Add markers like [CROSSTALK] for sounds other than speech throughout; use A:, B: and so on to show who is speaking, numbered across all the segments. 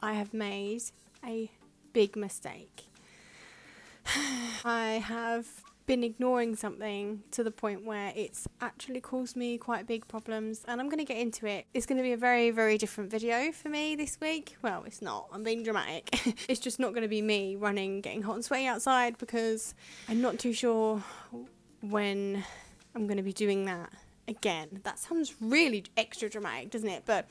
A: I have made a big mistake. [SIGHS] I have been ignoring something to the point where it's actually caused me quite big problems and I'm going to get into it. It's going to be a very, very different video for me this week. Well, it's not. I'm being dramatic. [LAUGHS] it's just not going to be me running, getting hot and sweaty outside because I'm not too sure when I'm going to be doing that again. That sounds really extra dramatic, doesn't it? But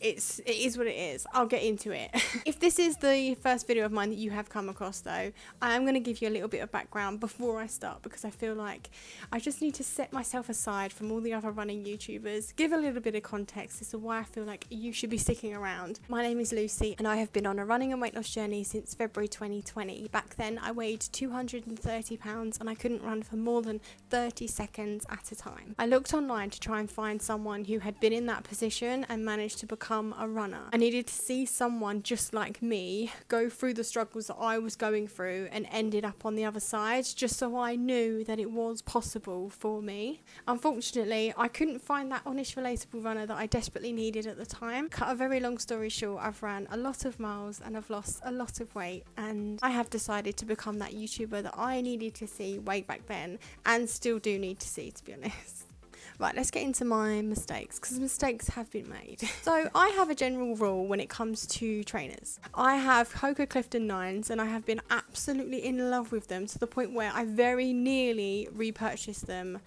A: it's it is what it is. I'll get into it. [LAUGHS] if this is the first video of mine that you have come across though, I am going to give you a little bit of background before I start because I feel like I just need to set myself aside from all the other running YouTubers, give a little bit of context as to why I feel like you should be sticking around. My name is Lucy and I have been on a running and weight loss journey since February 2020. Back then I weighed 230 pounds and I couldn't run for more than 30 seconds at a time. I looked online to try and find someone who had been in that position and managed to become become a runner. I needed to see someone just like me go through the struggles that I was going through and ended up on the other side just so I knew that it was possible for me. Unfortunately, I couldn't find that honest, relatable runner that I desperately needed at the time. Cut a very long story short, I've ran a lot of miles and I've lost a lot of weight and I have decided to become that YouTuber that I needed to see way back then and still do need to see to be honest. Right, let's get into my mistakes because mistakes have been made. [LAUGHS] so, I have a general rule when it comes to trainers. I have Hoka Clifton 9s and I have been absolutely in love with them to the point where I very nearly repurchased them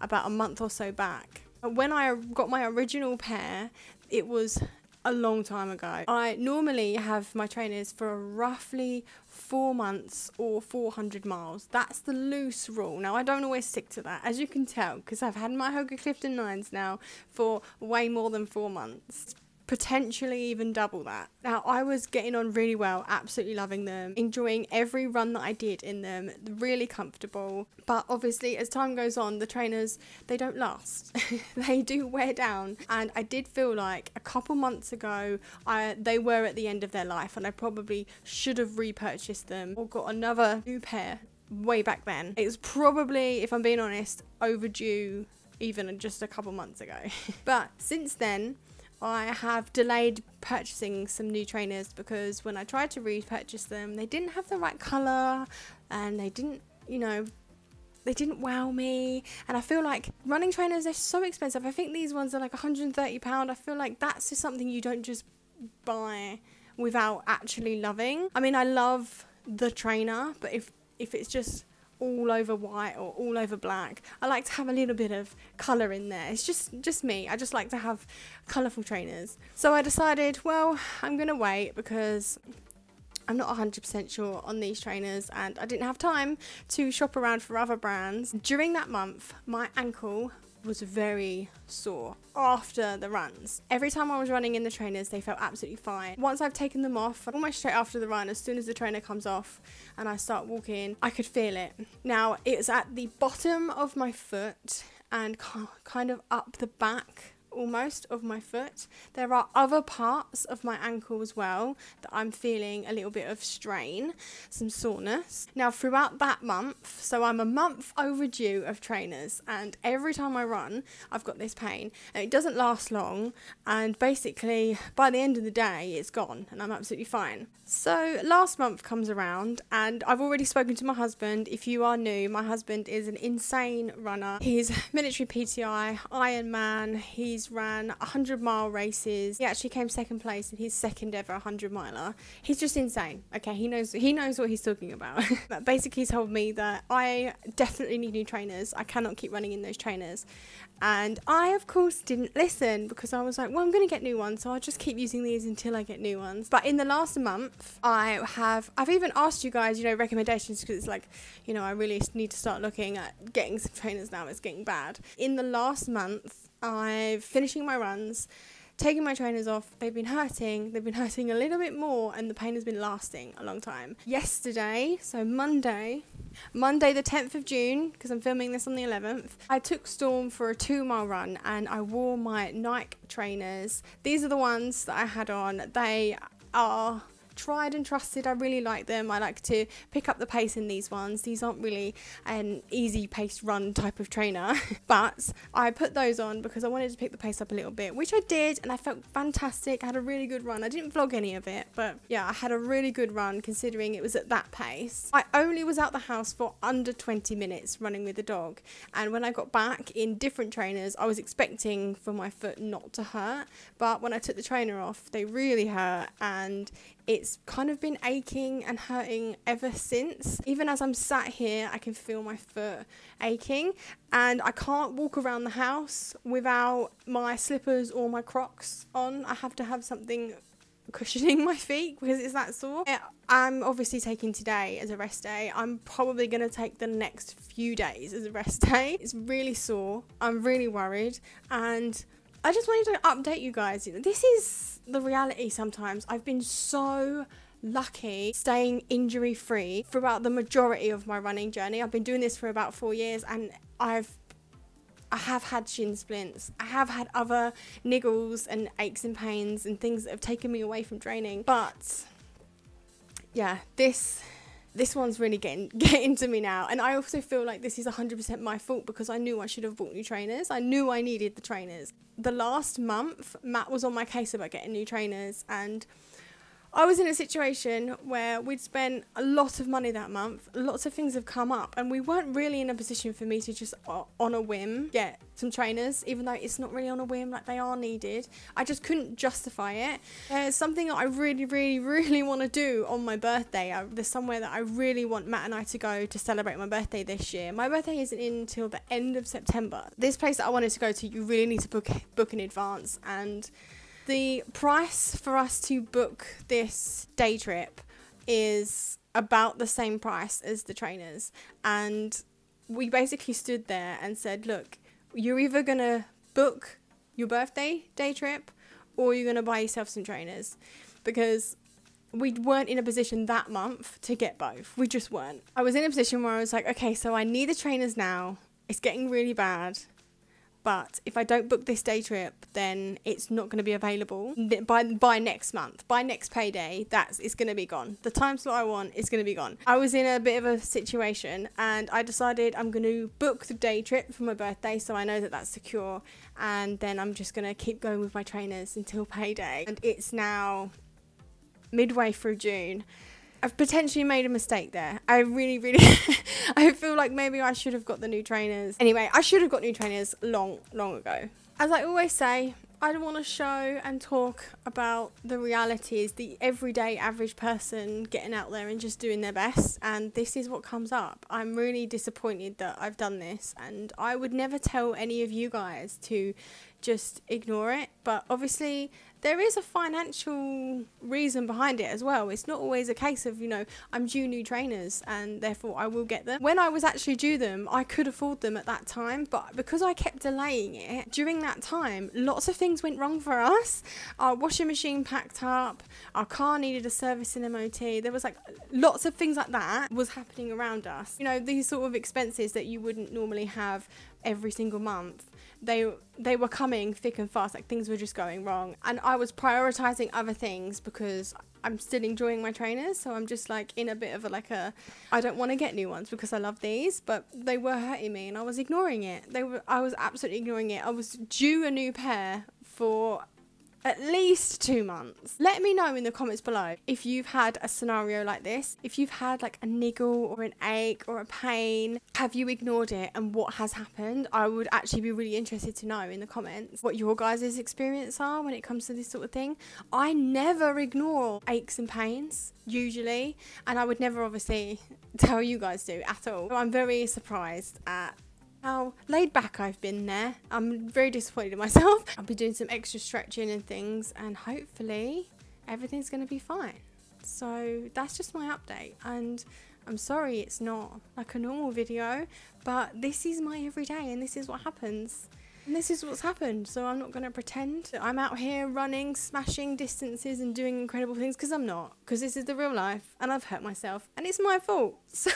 A: about a month or so back. When I got my original pair, it was a long time ago. I normally have my trainers for roughly four months or 400 miles. That's the loose rule. Now, I don't always stick to that, as you can tell, because I've had my Hoka Clifton 9s now for way more than four months potentially even double that. Now, I was getting on really well, absolutely loving them, enjoying every run that I did in them, really comfortable. But obviously, as time goes on, the trainers they don't last. [LAUGHS] they do wear down, and I did feel like a couple months ago, I they were at the end of their life, and I probably should have repurchased them or got another new pair way back then. It was probably, if I'm being honest, overdue even just a couple months ago. [LAUGHS] but since then, I have delayed purchasing some new trainers because when I tried to repurchase them, they didn't have the right colour and they didn't, you know, they didn't wow me. And I feel like running trainers, they're so expensive. I think these ones are like £130. I feel like that's just something you don't just buy without actually loving. I mean, I love the trainer, but if if it's just all over white or all over black. I like to have a little bit of colour in there. It's just just me. I just like to have colourful trainers. So I decided, well, I'm going to wait because I'm not 100% sure on these trainers and I didn't have time to shop around for other brands. During that month, my ankle was very sore after the runs. Every time I was running in the trainers, they felt absolutely fine. Once I've taken them off, almost straight after the run, as soon as the trainer comes off and I start walking, I could feel it. Now, it's at the bottom of my foot and kind of up the back almost of my foot. There are other parts of my ankle as well that I'm feeling a little bit of strain, some soreness. Now, throughout that month, so I'm a month overdue of trainers, and every time I run, I've got this pain, and it doesn't last long. And basically, by the end of the day, it's gone, and I'm absolutely fine. So, last month comes around, and I've already spoken to my husband. If you are new, my husband is an insane runner. He's [LAUGHS] military PTI, Ironman, he's he's ran 100 mile races. He actually came second place in his second ever 100 miler. He's just insane. Okay, he knows he knows what he's talking about. [LAUGHS] but basically, he told me that I definitely need new trainers. I cannot keep running in those trainers. And I, of course, didn't listen because I was like, well, I'm going to get new ones, so I'll just keep using these until I get new ones. But in the last month, I have, I've even asked you guys, you know, recommendations because it's like, you know, I really need to start looking at getting some trainers now. It's getting bad. In the last month, I'm finishing my runs, taking my trainers off. They've been hurting. They've been hurting a little bit more, and the pain has been lasting a long time. Yesterday, so Monday, Monday the 10th of June, because I'm filming this on the 11th, I took Storm for a two mile run and I wore my Nike trainers. These are the ones that I had on. They are tried and trusted. I really like them. I like to pick up the pace in these ones. These aren't really an easy pace run type of trainer, [LAUGHS] but I put those on because I wanted to pick the pace up a little bit, which I did, and I felt fantastic. I had a really good run. I didn't vlog any of it, but yeah, I had a really good run considering it was at that pace. I only was out the house for under 20 minutes running with the dog, and when I got back in different trainers, I was expecting for my foot not to hurt, but when I took the trainer off, they really hurt, and it's kind of been aching and hurting ever since. Even as I'm sat here, I can feel my foot aching, and I can't walk around the house without my slippers or my crocs on. I have to have something cushioning [LAUGHS] my feet because it's that sore. I'm obviously taking today as a rest day. I'm probably going to take the next few days as a rest [LAUGHS] day. It's really sore. I'm really worried and I just wanted to update you guys. This is the reality sometimes. I've been so lucky staying injury free throughout the majority of my running journey. I've been doing this for about 4 years and I've I have had shin splints. I have had other niggles and aches and pains and things that have taken me away from training. But yeah, this this one's really getting [LAUGHS] getting to me now. And i also feel like this is 100% my fault because i knew i should have bought new trainers. I knew i needed the trainers. The last month matt was on my case about getting new trainers and I was in a situation where we'd spent a lot of money that month. Lots of things have come up, and we weren't really in a position for me to just uh, on a whim get some trainers, even though it's not really on a whim, like they are needed. I just couldn't justify it. There's something that I really, really, [LAUGHS] really want to do on my birthday. There's somewhere that I really want Matt and I to go to celebrate my birthday this year. My birthday isn't until the end of September. This place that I wanted to go to, you really need to book book in advance and the price for us to book this day trip is about the same price as the trainers. And we basically stood there and said, look, you're either going to book your birthday day trip or you're going to buy yourself some trainers because we weren't in a position that month to get both. We just weren't. I was in a position where I was like, okay, so I need the trainers now. It's getting really bad. But if I don't book this day trip, then it's not going to be available by by next month. By next payday, that's it's going to be gone. The time slot I want is going to be gone. I was in a bit of a situation, and I decided I'm going to book the day trip for my birthday, so I know that that's secure. And then I'm just going to keep going with my trainers until payday. And it's now midway through June I've potentially made a mistake there. I really, really, [LAUGHS] I feel like maybe I should have got the new trainers. Anyway, I should have got new trainers long, long ago. As I always say, I don't want to show and talk about the realities, the everyday average person getting out there and just doing their best. And this is what comes up. I'm really disappointed that I've done this. And I would never tell any of you guys to just ignore it. But obviously, there is a financial reason behind it as well. It's not always a case of, you know, I'm due new trainers and therefore I will get them. When I was actually due them, I could afford them at that time, but because I kept delaying it, during that time, lots of things went wrong for us. Our washing machine packed up, our car needed a service in MOT. There was like lots of things like that was happening around us. You know, these sort of expenses that you wouldn't normally have every single month they they were coming thick and fast like things were just going wrong. And i was prioritizing other things because i'm still enjoying my trainers so i'm just like in a bit of a like a i don't want to get new ones because i love these but they were hurting me and i was ignoring it. They were i was absolutely ignoring it. I was due a new pair for at least two months. Let me know in the comments below if you've had a scenario like this. If you've had like a niggle or an ache or a pain, have you ignored it and what has happened? I would actually be really interested to know in the comments what your guys' experience are when it comes to this sort of thing. I never ignore aches and pains, usually, and I would never obviously [LAUGHS] tell you guys to at all. I'm very surprised at how laid back I've been there. I'm very disappointed in myself. [LAUGHS] I'll be doing some extra stretching and things, and hopefully, everything's going to be fine. So, that's just my update. And I'm sorry it's not like a normal video, but this is my everyday, and this is what happens. And this is what's happened, so I'm not going to pretend I'm out here running, smashing distances, and doing incredible things because I'm not. Because this is the real life, and I've hurt myself, and it's my fault. [LAUGHS] So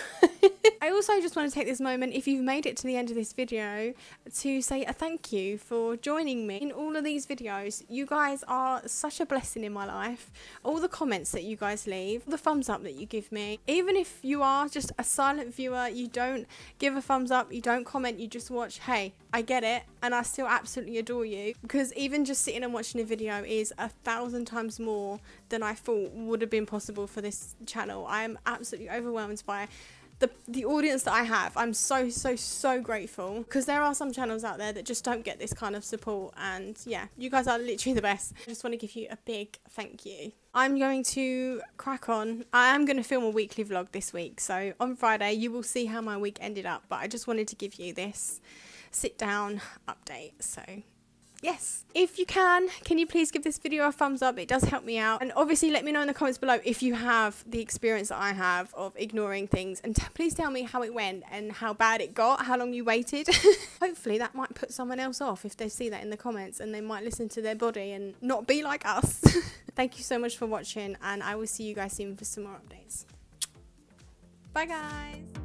A: I also just want to take this moment, if you've made it to the end of this video, to say a thank you for joining me in all of these videos. You guys are such a blessing in my life. All the comments that you guys leave, the thumbs up that you give me, even if you are just a silent viewer, you don't give a thumbs up, you don't comment, you just watch, hey, I get it, and I still absolutely adore you because even just sitting and watching a video is a thousand times more than I thought would have been possible for this channel. I am absolutely overwhelmed by the the audience that I have, I'm so so so grateful because there are some channels out there that just don't get this kind of support and yeah, you guys are literally the best. I just want to give you a big thank you. I'm going to crack on. I am going to film a weekly vlog this week. So on Friday you will see how my week ended up, but I just wanted to give you this sit down update. So yes. If you can can you please give this video a thumbs up? It does help me out. And obviously let me know in the comments below if you have the experience that i have of ignoring things. And please tell me how it went and how bad it got how long you waited. [LAUGHS] Hopefully that might put someone else off if they see that in the comments and they might listen to their body and not be like us. [LAUGHS] Thank you so much for watching and i will see you guys soon for some more updates. Bye guys